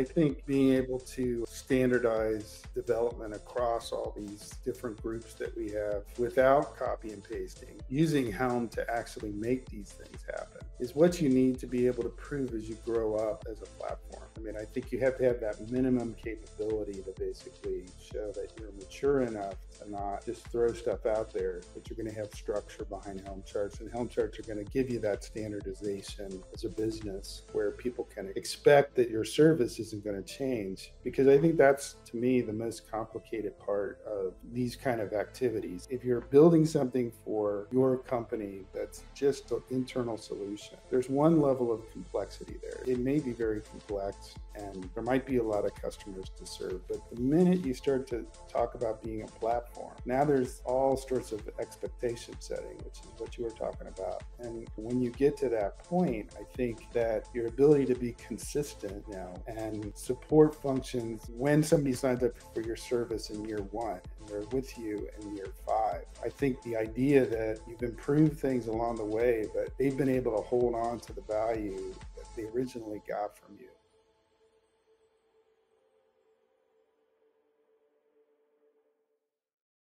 I think being able to standardize development across all these different groups that we have without copy and pasting, using Helm to actually make these things happen is what you need to be able to prove as you grow up as a platform. I mean, I think you have to have that minimum capability to basically show that you're mature enough to not just throw stuff out there, but you're going to have structure behind Helm charts. And Helm charts are going to give you that standardization as a business where people can expect that your service isn't going to change. Because I think that's, to me, the most complicated part of these kind of activities. If you're building something for your company that's just an internal solution, there's one level of complexity there. It may be very complex and there might be a lot of customers to serve, but the minute you start to talk about being a platform, now there's all sorts of expectation setting, which is what you were talking about. And when you get to that point, I think that your ability to be consistent now and support functions when somebody signs up for your service in year one and they're with you in year five. I think the idea that you've improved things along the way, but they've been able to hold on to the value that they originally got from you